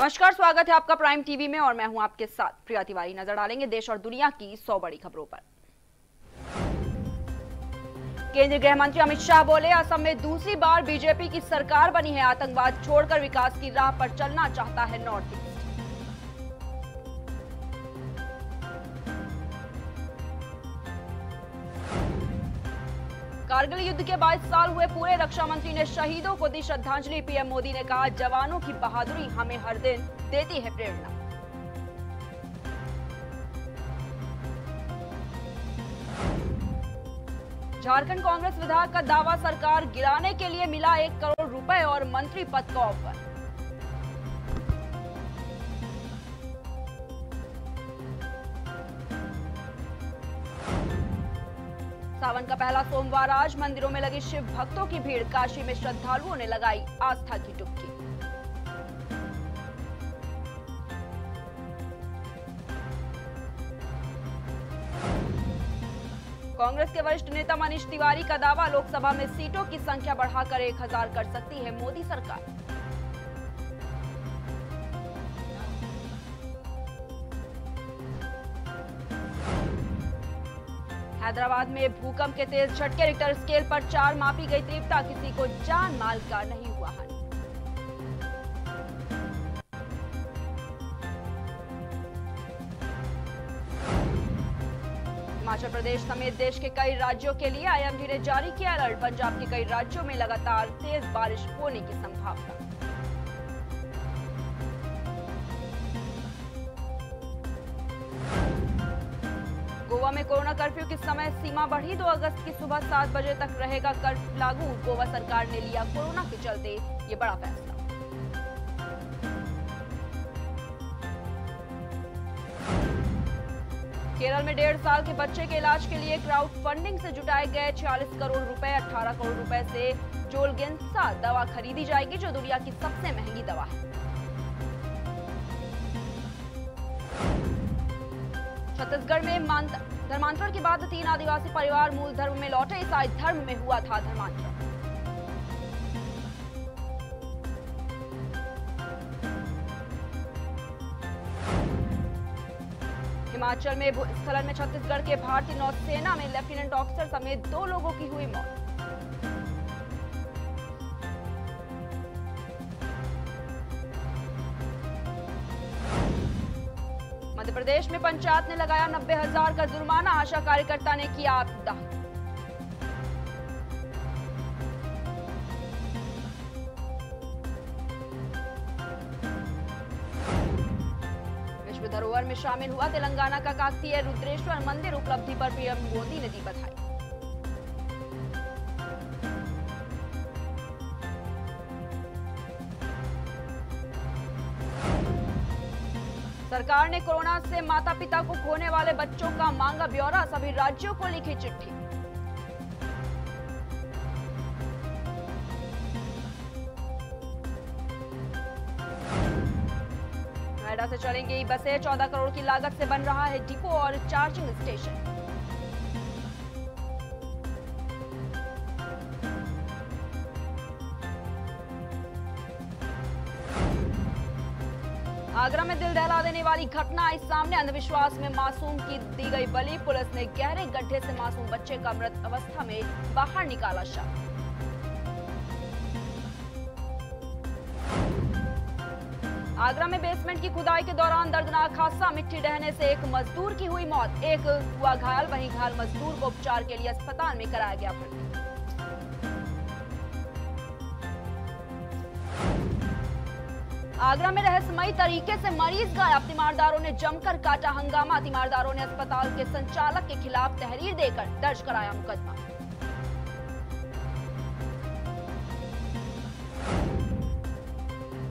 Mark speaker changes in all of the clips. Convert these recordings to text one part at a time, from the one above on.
Speaker 1: नमस्कार, स्वागत है आपका प्राइम टीवी में और मैं हूँ आपके साथ प्रिया तिवारी। नज़र डालेंगे देश और दुनिया की सौ बड़ी खबरों पर। केंद्रीय गृह मंत्री अमित शाह बोले, असम में दूसरी बार बीजेपी की सरकार बनी है आतंकवाद छोड़कर विकास की राह पर चलना चाहता है नॉर्थ ईस्ट। कारगिल युद्ध के 22 साल हुए पूरे रक्षा मंत्री ने शहीदों को दी श्रद्धांजलि। पीएम मोदी ने कहा, जवानों की बहादुरी हमें हर दिन देती है प्रेरणा। झारखंड कांग्रेस विधायक का दावा, सरकार गिराने के लिए मिला एक करोड़ रुपए और मंत्री पद का ऑफ़र। सावन का पहला सोमवार आज मंदिरों में लगी शिव भक्तों की भीड़, काशी में श्रद्धालुओं ने लगाई आस्था की डुबकी। कांग्रेस के वरिष्ठ नेता मनीष तिवारी का दावा, लोकसभा में सीटों की संख्या बढ़ाकर एक हज़ार कर सकती है मोदी सरकार। हैदराबाद में भूकंप के तेज झटके, रिक्टर स्केल पर चार मापी गई तीव्रता, किसी को जान माल का नहीं हुआ हानि हिमाचल प्रदेश समेत देश के कई राज्यों के लिए आईएमडी ने जारी किया अलर्ट। पंजाब के कई राज्यों में लगातार तेज बारिश होने की संभावना। कोरोना कर्फ्यू की समय सीमा बढ़ी, दो अगस्त की सुबह सात बजे तक रहेगा कर्फ्यू लागू। गोवा सरकार ने लिया कोरोना के चलते ये बड़ा फैसला। केरल में डेढ़ साल के बच्चे के इलाज के लिए क्राउड फंडिंग से जुटाए गए 46 करोड़ रुपए 18 करोड़ रुपए से जोलगेंसा दवा खरीदी जाएगी, जो दुनिया की सबसे महँगी दवा है। छत्तीसगढ़ में धर्मांतरण के बाद तीन आदिवासी परिवार मूल धर्म में लौटे, ईसाई धर्म में हुआ था धर्मांतरण। हिमाचल में भूस्खलन में छत्तीसगढ़ के भारतीय नौसेना में लेफ्टिनेंट ऑफिसर समेत दो लोगों की हुई मौत। प्रदेश में पंचायत ने लगाया नब्बे हज़ार का जुर्माना, आशा कार्यकर्ता ने किया आपदा। विश्व धरोहर में शामिल हुआ तेलंगाना का काकतीय रुद्रेश्वर मंदिर, उपलब्धि पर पीएम मोदी ने दी बधाई। सरकार ने कोरोना से माता पिता को खोने वाले बच्चों का मांगा ब्यौरा, सभी राज्यों को लिखी चिट्ठी। नोएडा से चलेंगे बसें, चौदह करोड़ की लागत से बन रहा है डिपो और चार्जिंग स्टेशन। आगरा में दिल दहला देने वाली घटना आई सामने। अंधविश्वास में मासूम की दी गई बलि। पुलिस ने गहरे गड्ढे से मासूम बच्चे का मृत अवस्था में बाहर निकाला शव। आगरा में बेसमेंट की खुदाई के दौरान दर्दनाक हादसा। मिट्टी डहने से एक मजदूर की हुई मौत। एक हुआ घायल, वहीं घायल मजदूर को उपचार के लिए अस्पताल में कराया गया भर्ती। आगरा में रहस्यमयी तरीके से मरीज़ गायब। तीमारदारों ने जमकर काटा हंगामा। तीमारदारों ने अस्पताल के संचालक के खिलाफ तहरीर देकर दर्ज कराया मुकदमा।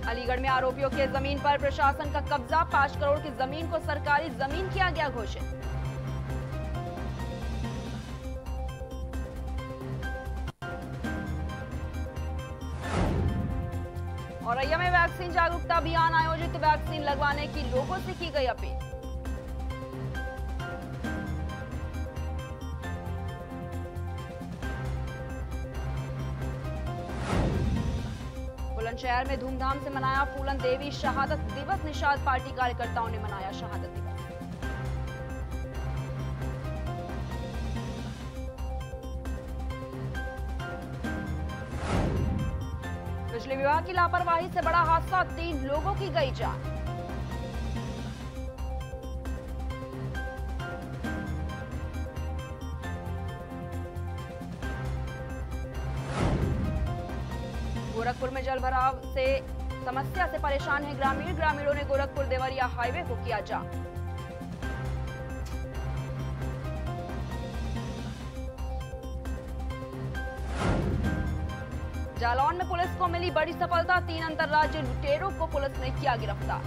Speaker 1: अलीगढ़ में आरोपियों के ज़मीन पर प्रशासन का कब्जा। पाँच करोड़ की ज़मीन को सरकारी ज़मीन किया गया घोषित। औरैया में वैक्सीन जागरूकता अभियान आयोजित, वैक्सीन लगवाने की लोगों से की गई अपील। बुलंदशहर में धूमधाम से मनाया फूलन देवी शहादत दिवस, निषाद पार्टी कार्यकर्ताओं ने मनाया शहादत दिवस। बिजली विभाग की लापरवाही से बड़ा हादसा तीन लोगों की गई जान। गोरखपुर में जल भराव से समस्या से परेशान है ग्रामीण। ग्रामीणों ने गोरखपुर देवरिया हाईवे को किया जाम। जालौन में पुलिस को मिली बड़ी सफलता, तीन अंतर्राज्यीय लुटेरों को पुलिस ने किया गिरफ़्तार।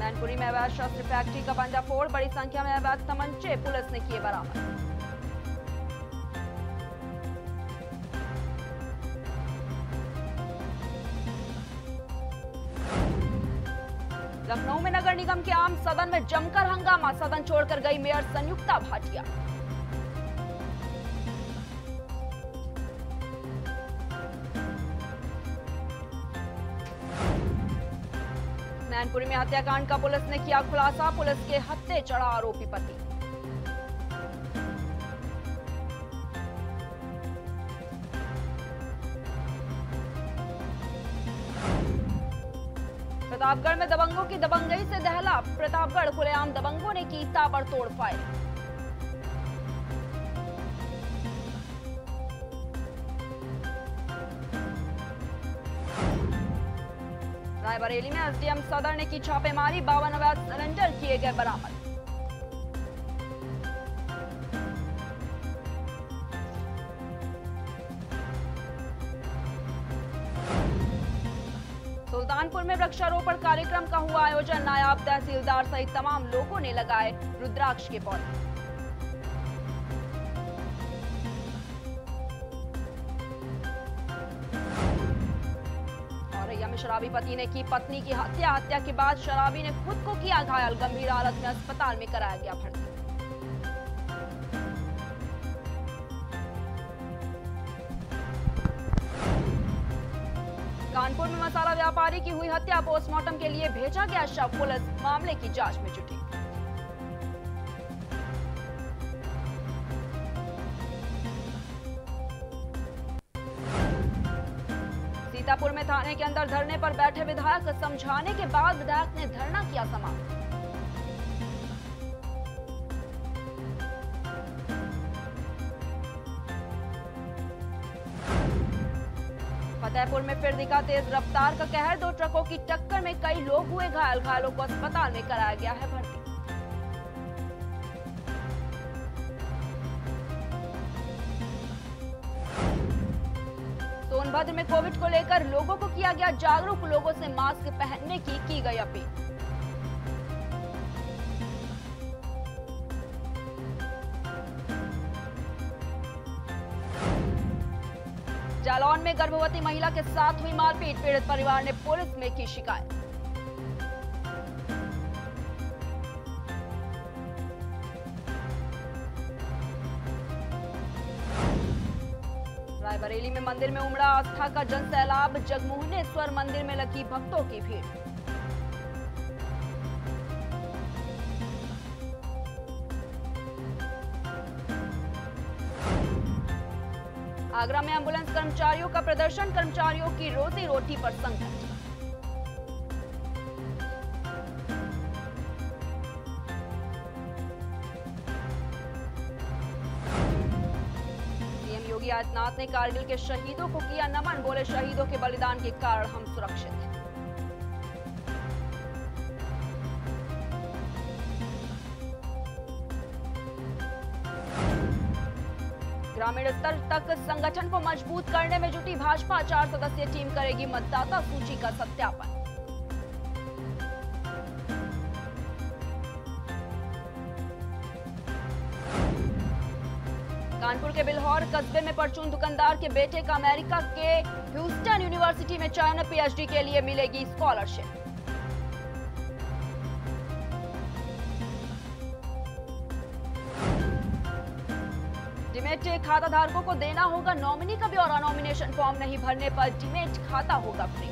Speaker 1: मैनपुरी में अवैध शस्त्र फैक्ट्री का भंडाफोड़ बड़ी संख्या में अवैध तमंचे पुलिस ने किए बरामद। आम सदन में जमकर हंगामा, सदन छोड़कर गई मेयर संयुक्ता भाटिया। मैनपुरी में हत्याकांड का पुलिस ने किया खुलासा, पुलिस के हत्या चढ़ा आरोपी पति। प्रतापगढ़ में दबंगों की दबंगई से दहला प्रतापगढ़, खुलेआम दबंगों ने की ताबड़तोड़ फायरिंग रायबरेली में एसडीएम सदर ने की छापेमारी, बावन अवैध सिलेंडर किए गए बरामद। वृक्षारोपण कार्यक्रम का हुआ आयोजन। नायाब तहसीलदार सहित तमाम लोगों ने लगाए रुद्राक्ष के पौधे। शराबी पति ने की पत्नी की हत्या। हत्या के बाद शराबी ने खुद को किया घायल। गंभीर हालत में अस्पताल में कराया गया भर्ती। कानपुर में मसाला व्यापारी की हुई हत्या पोस्टमार्टम के लिए भेजा गया शव। पुलिस मामले की जाँच में जुटी। सीतापुर में थाने के अंदर धरने पर बैठे विधायक समझाने के बाद विधायक ने धरना किया समाप्त फतेहपुर में फिर दिखा तेज रफ्तार का कहर। दो ट्रकों की टक्कर में कई लोग हुए घायल। घायलों को अस्पताल में कराया गया है भर्ती। सोनभद्र में कोविड को लेकर लोगों को किया गया जागरूक। लोगों से मास्क पहनने की की गई अपील। जालौन में गर्भवती महिला के साथ हुई मारपीट, पीड़ित परिवार ने पुलिस में की शिकायत। रायबरेली में मंदिर में उमड़ा आस्था का जन सैलाब, जगमोहनेश्वर मंदिर में लगी भक्तों की भीड़। आगरा में एंबुलेंस कर्मचारियों का प्रदर्शन, कर्मचारियों की रोजी रोटी पर संकट योगी आदित्यनाथ ने कारगिल के शहीदों को किया नमन, बोले शहीदों के बलिदान के कारण हम सुरक्षित हैं। ग्रामीण स्तर तक संगठन को मज़बूत करने में जुटी भाजपा, चार सदस्यीय टीम करेगी मतदाता सूची का सत्यापन। कानपुर के बिल्हौर कस्बे में परचून दुकानदार के बेटे का अमेरिका के ह्यूस्टन यूनिवर्सिटी में चाइना पीएचडी के लिए मिलेगी स्कॉलरशिप। डिमेट खाता धारकों को देना होगा नॉमिनी का ब्यौरा नॉमिनेशन फॉर्म नहीं भरने पर डिमेट खाता होगा फ्री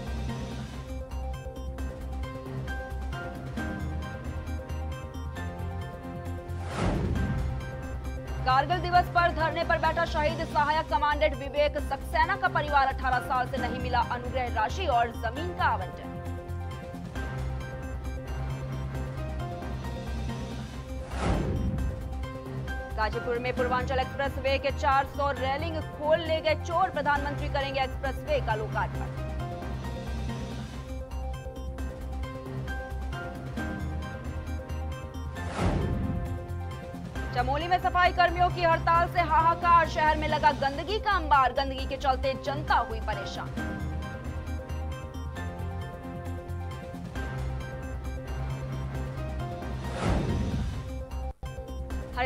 Speaker 1: कारगिल दिवस पर धरने पर बैठा शहीद सहायक कमांडेंट विवेक सक्सेना का परिवार 18 साल से नहीं मिला अनुग्रह राशि और ज़मीन का आवंटन। गाजीपुर में पूर्वांचल एक्सप्रेसवे के 400 रेलिंग खोल ले गए चोर। प्रधानमंत्री करेंगे एक्सप्रेसवे का लोकार्पण। चमोली में सफ़ाई कर्मियों की हड़ताल से हाहाकार। शहर में लगा गंदगी का अंबार। गंदगी के चलते जनता हुई परेशान।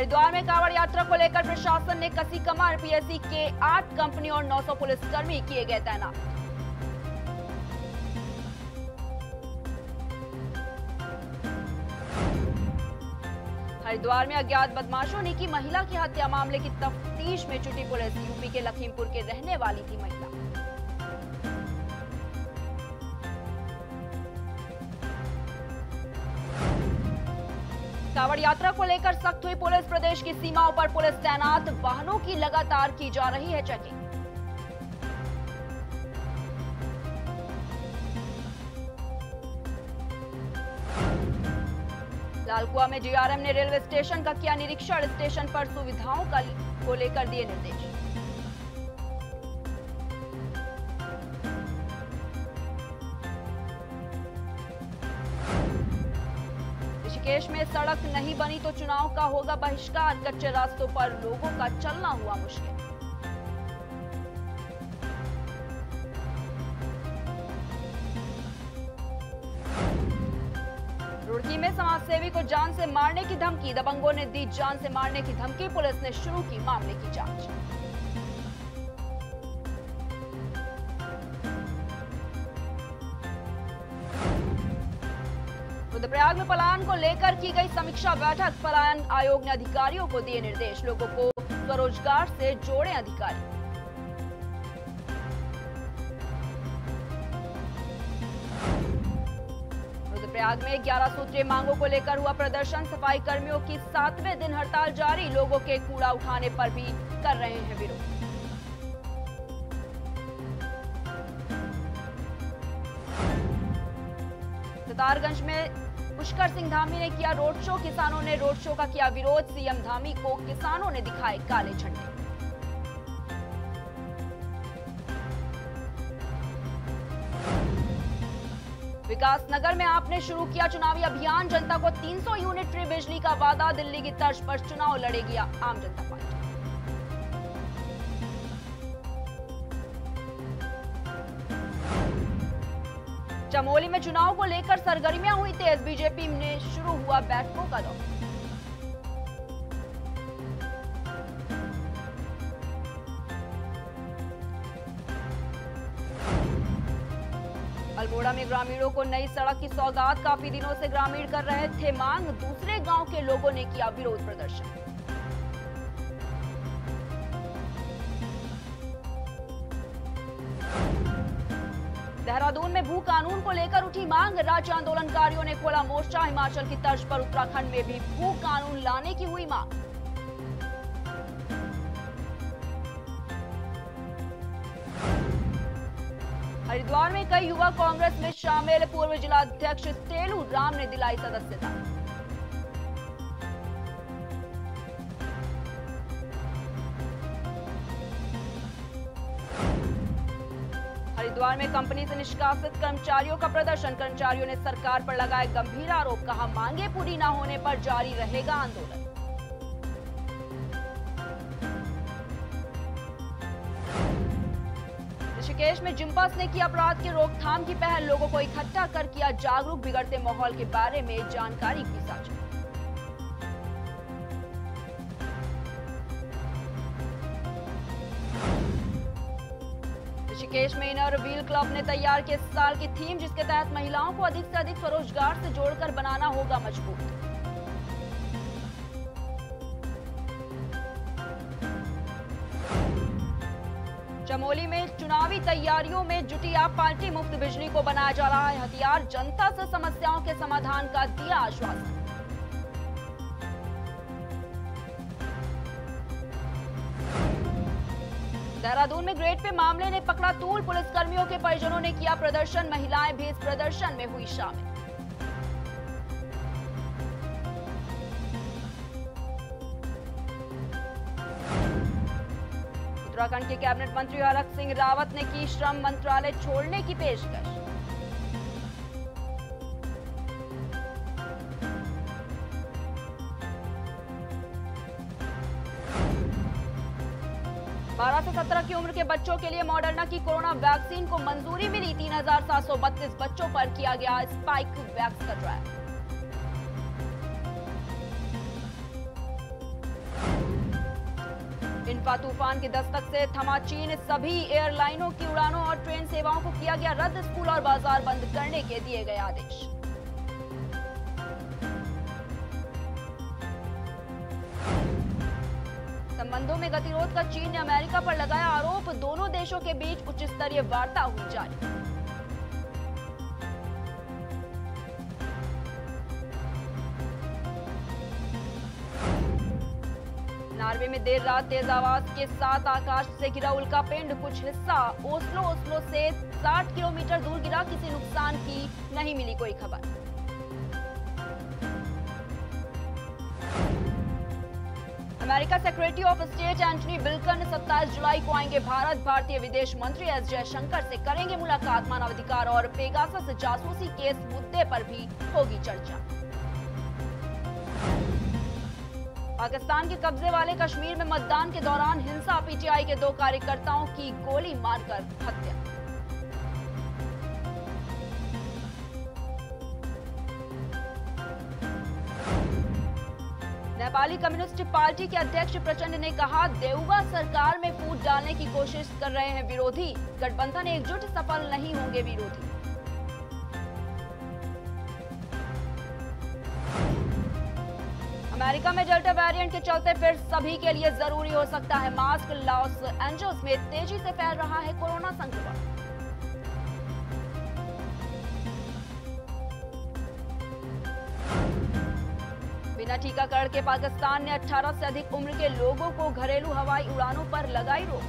Speaker 1: हरिद्वार में कांवड़ यात्रा को लेकर प्रशासन ने कसी कमर पीएससी के आठ कंपनी और 900 पुलिसकर्मी किए गए तैनात। हरिद्वार में अज्ञात बदमाशों ने की महिला की हत्या। मामले की तफ्तीश में जुटी पुलिस, यूपी के लखीमपुर के रहने वाली थी महिला। कांवड़ यात्रा को लेकर सख्त हुई पुलिस। प्रदेश की सीमाओं पर पुलिस तैनात। वाहनों की लगातार की जा रही है चेकिंग। लालकुआ में जीआरएम ने रेलवे स्टेशन का किया निरीक्षण। स्टेशन पर सुविधाओं का को लेकर दिए निर्देश। सड़क नहीं बनी तो चुनाव का होगा बहिष्कार। कच्चे रास्तों पर लोगों का चलना हुआ मुश्किल। रुड़की में समाजसेवी को जान से मारने की धमकी। दबंगों ने दी जान से मारने की धमकी। पुलिस ने शुरू की मामले की जाँच। रुद्रप्रयाग में पलायन को लेकर की गई समीक्षा बैठक पलायन आयोग ने अधिकारियों को दिए निर्देश। लोगों को स्वरोजगार से जोड़े अधिकारी। रुद्रप्रयाग में 11 सूत्रीय मांगों को लेकर हुआ प्रदर्शन। सफ़ाई कर्मियों की सातवें दिन हड़ताल जारी। लोगों के कूड़ा उठाने पर भी कर रहे हैं विरोध। सितारगंज में पुष्कर सिंह धामी ने किया रोड शो। किसानों ने रोड शो का किया विरोध। सीएम धामी को किसानों ने दिखाए काले झंडे। विकास नगर में आपने शुरू किया चुनावी अभियान। जनता को 300 यूनिट फ्री बिजली का वादा। दिल्ली की तर्ज पर चुनाव लड़ेगी आम जनता पार्टी। चमोली में चुनाव को लेकर सरगर्मियाँ हुई तेज। बीजेपी में शुरू हुआ बैठकों का दौर। अल्मोड़ा में ग्रामीणों को नई सड़क की सौगात काफ़ी दिनों से ग्रामीण कर रहे थे मांग। दूसरे गाँव के लोगों ने किया विरोध प्रदर्शन। देहरादून में भू कानून को लेकर उठी मांग। राज्य आंदोलनकारियों ने खोला मोर्चा। हिमाचल की तर्ज पर उत्तराखंड में भी भू कानून लाने की हुई मांग। हरिद्वार में कई युवा कांग्रेस में शामिल। पूर्व जिलाध्यक्ष तेलू राम ने दिलाई सदस्यता। हरिद्वार में कंपनी से निष्कासित कर्मचारियों का प्रदर्शन। कर्मचारियों ने सरकार पर लगाए गंभीर आरोप, कहा मांगे पूरी न होने पर जारी रहेगा आंदोलन। ऋषिकेश में जिम्पास ने की अपराध की रोकथाम की पहल, लोगों को इकट्ठा कर किया जागरूक, बिगड़ते माहौल के बारे में जानकारी की साझा। ऋषिकेश में इनर व्हील क्लब ने तैयार किया इस साल की थीम, जिसके तहत महिलाओं को अधिक से अधिक स्वरोजगार से जोड़कर बनाना होगा मज़बूत। चमोली में चुनावी तैयारियों में जुटी आप पार्टी, मुफ़्त बिजली को बनाया जा रहा है हथियार। जनता से समस्याओं के समाधान का दिया आश्वासन। देहरादून में ग्रेड पे मामले ने पकड़ा तूल। पुलिसकर्मियों के परिजनों ने किया प्रदर्शन। महिलाएँ भी इस प्रदर्शन में हुई शामिल। उत्तराखंड के कैबिनेट मंत्री हरक सिंह रावत ने की श्रम मंत्रालय छोड़ने की पेशकश। की बच्चों के लिए मॉडर्ना की कोरोना वैक्सीन को मंजूरी मिली। तीन हज़ार सात सौ बत्तीस बच्चों पर किया गया स्पाइक वैक्स का ट्रायल इन्फा तूफ़ान की दस्तक से थमा चीन सभी एयरलाइनों की उड़ानों और ट्रेन सेवाओं को किया गया रद्द। स्कूल और बाज़ार बंद करने के दिए गए आदेश। संबंधों में गतिरोध का चीन ने अमेरिका पर लगाया आरोप, दोनों देशों के बीच उच्च स्तरीय वार्ता हुई जारी। नार्वे में देर रात तेज आवाज़ के साथ आकाश से गिरा उल्का पिंड, कुछ हिस्सा ओस्लो ओस्लो से 60 किलोमीटर दूर गिरा, किसी नुकसान की नहीं मिली कोई खबर। America secretary of state Antony Blinken 27 जुलाई को आएँगे भारत। भारतीय विदेश मंत्री एस जयशंकर से करेंगे मुलाकात। मानवाधिकार और पेगासस जासूसी केस मुद्दे पर भी होगी चर्चा। पाकिस्तान के कब्जे वाले कश्मीर में मतदान के दौरान हिंसा, पीटीआई के दो कार्यकर्ताओं की गोली मारकर हत्या। नेपाली कम्युनिस्ट पार्टी के अध्यक्ष प्रचंड ने कहा देउबा सरकार में फूट डालने की कोशिश कर रहे हैं विरोधी। गठबंधन एकजुट, सफल नहीं होंगे विरोधी। अमेरिका में डेल्टा वेरिएंट के चलते फिर सभी के लिए ज़रूरी हो सकता है मास्क, लॉस एंजल्स में तेज़ी से फैल रहा है कोरोना संक्रमण। बिना टीकाकरण के पाकिस्तान ने 18 से अधिक उम्र के लोगों को घरेलू हवाई उड़ानों पर लगाई रोक।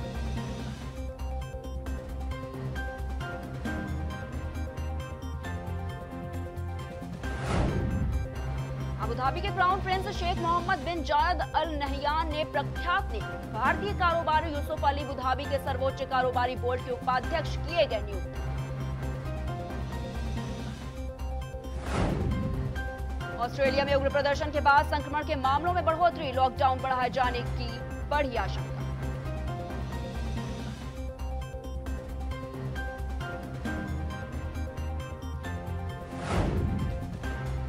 Speaker 1: अबुधाबी के crown prince Sheikh Mohammed bin Zayed Al Nahyan ने प्रख्यात ने भारतीय कारोबारी यूसुफ अली अबुधाबी के सर्वोच्च कारोबारी बोर्ड के उपाध्यक्ष किए गए नियुक्त। ऑस्ट्रेलिया में उग्र प्रदर्शन के बाद संक्रमण के मामलों में बढ़ोतरी लॉकडाउन बढ़ाए जाने की बढ़ी आशंका।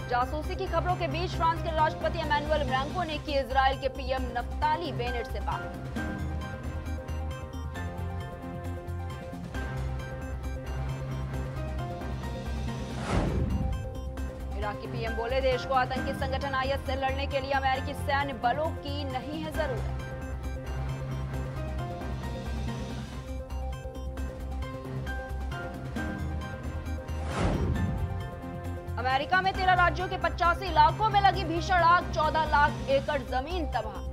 Speaker 1: जासूसी की खबरों के बीच फ्रांस के राष्ट्रपति एमैनुअल ब्रैंको ने की इसराइल के पीएम नफ्ताली बेनेट से बात। बोले, देश को आतंकी संगठन आईएस से लड़ने के लिए अमेरिकी सैन्य बलों की नहीं है ज़रूरत। अमेरिका में तेरह राज्यों के पचासी इलाकों में लगी भीषण आग, चौदह लाख एकड़ ज़मीन तबाह।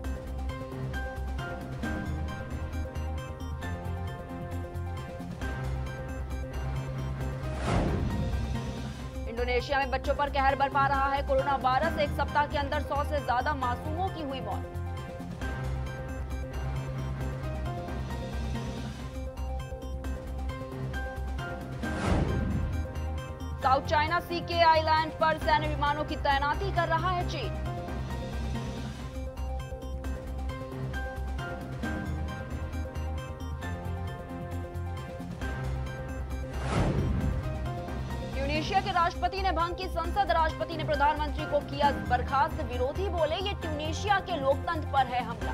Speaker 1: इंडोनेशिया में बच्चों पर कहर बरपा रहा है। कोरोना वायरस एक सप्ताह के अंदर सौ से ज़्यादा मासूमों की हुई मौत। साउथ चाइना सी के आइलैंड पर सैन्य विमानों की तैनाती कर रहा है चीन। भंग की संसद राष्ट्रपति ने प्रधानमंत्री को किया बर्खास्त। विरोधी बोले, ये ट्यूनेशिया के लोकतंत्र पर है हमला।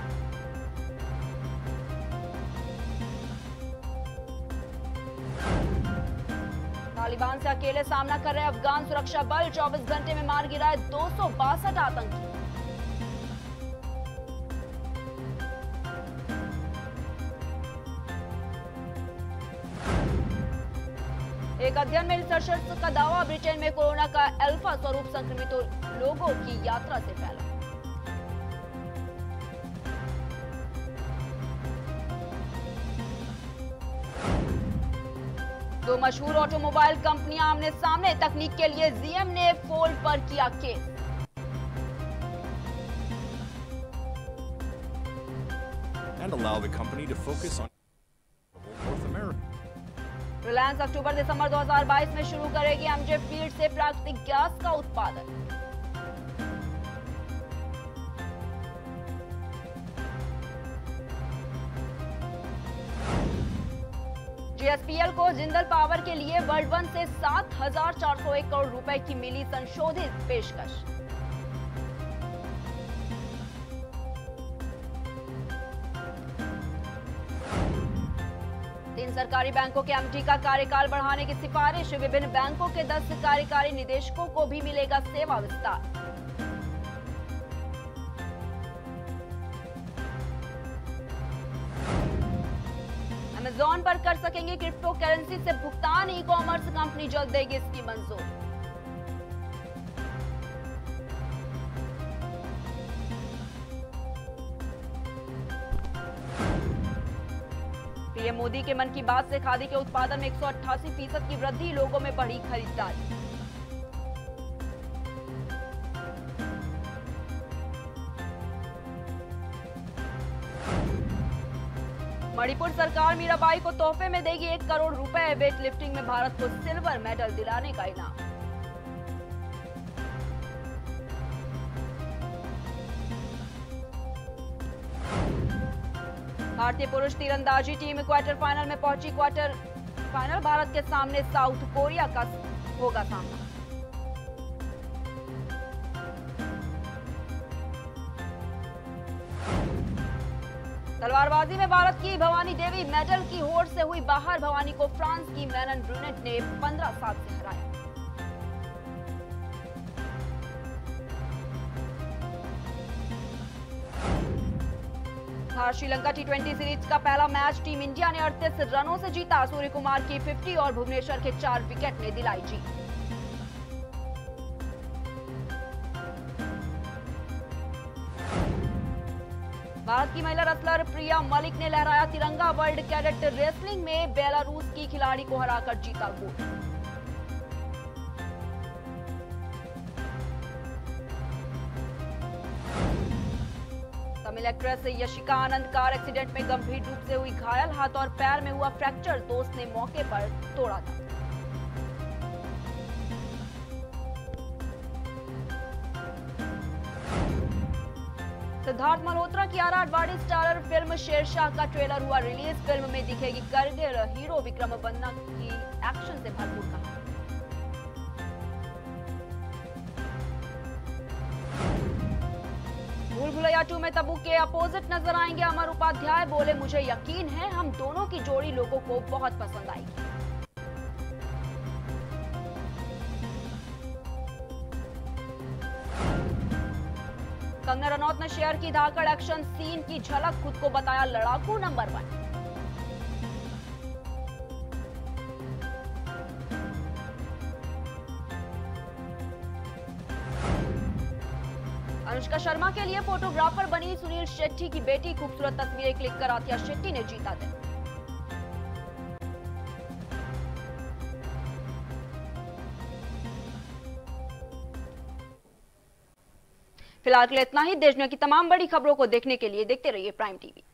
Speaker 1: तालिबान से अकेले सामना कर रहे अफगान सुरक्षा बल 24 घंटे में मार गिराए दो सौ बासठ आतंकी। एक अध्ययन में रिसर्चर्स का दावा, ब्रिटेन में कोरोना का अल्फ़ा स्वरूप संक्रमित लोगों की यात्रा से फैला दो मशहूर ऑटोमोबाइल कंपनियाँ आमने सामने, तकनीक के लिए जीएम ने फोल्ड पर किया case
Speaker 2: and allow the company to focus on.
Speaker 1: Reliance अक्टूबर दिसंबर 2022 में शुरू करेगी एमजे फ़ील्ड से प्राकृतिक गैस का उत्पादन। जीएसपीएल को जिंदल पावर के लिए वर्ल्ड वन से 7,401 करोड़ रुपए की मिली संशोधित पेशकश। तीन सरकारी बैंकों के एमडी का कार्यकाल बढ़ाने की सिफारिश। विभिन्न बैंकों के 10 कार्यकारी निदेशकों को भी मिलेगा सेवा विस्तार। अमेजॉन पर कर सकेंगे क्रिप्टो करेंसी से भुगतान। ई कॉमर्स कंपनी जल्द देगी इसकी मंजूर। पीएम मोदी के मन की बात से खादी के उत्पादन में 188 फ़ीसद की वृद्धि लोगों में बढ़ी खरीदारी। मणिपुर सरकार मीराबाई को तोहफे में देगी एक करोड़ रुपए वेट लिफ्टिंग में भारत को सिल्वर मेडल दिलाने का इनाम। भारतीय पुरुष तीरंदाजी टीम क्वार्टर फाइनल में पहुँची। क्वार्टर फाइनल भारत के सामने साउथ कोरिया का होगा सामना। तलवारबाजी में भारत की भवानी देवी मेडल की होड़ से हुई बाहर। भवानी को फ्रांस की मैनन ब्रूनेट ने 15 सात से हराया। भारत श्रीलंका टी सीरीज़ का पहला मैच टीम इंडिया ने 38 रनों से जीता। सूर्य कुमार की 50 और भुवनेश्वर के चार विकेट ने दिलाई जीत। भारत की महिला रसलर प्रिया मलिक ने लहराया तिरंगा। वर्ल्ड कैडेट रेसलिंग में बेलारूस की खिलाड़ी को हराकर जीता gold Tamil actress Yashika Anand car accident में गंभीर रूप से हुई घायल। हाथ और पैर में हुआ फ्रैक्चर दोस्त ने मौके पर तोड़ा था। सिद्धार्थ मल्होत्रा की are Advani starrer film Shershaah का ट्रेलर हुआ रिलीज़ फ़िल्म में दिखेगी करगिल हीरो विक्रम बन्ना की एक्शन से भरपूर कहानी। भूल टू में तबू के अपोजिट नज़र आएँगे। अमर उपाध्याय बोले, मुझे यकीन है, हम दोनों की जोड़ी लोगों को बहुत पसंद आएगी। कंगना रनौत ने शेयर की धाकड़ एक्शन सीन की झलक, खुद को बताया लड़ाकू नंबर वन अनुष्का शर्मा के लिए फोटोग्राफर बनी सुनील शेट्टी की बेटी। खूबसूरत तस्वीरें क्लिक कर आतिया शेट्टी ने जीता दिन। फ़िलहाल के लिए इतना ही। देश में की तमाम बड़ी खबरों को देखने के लिए देखते रहिए प्राइम टीवी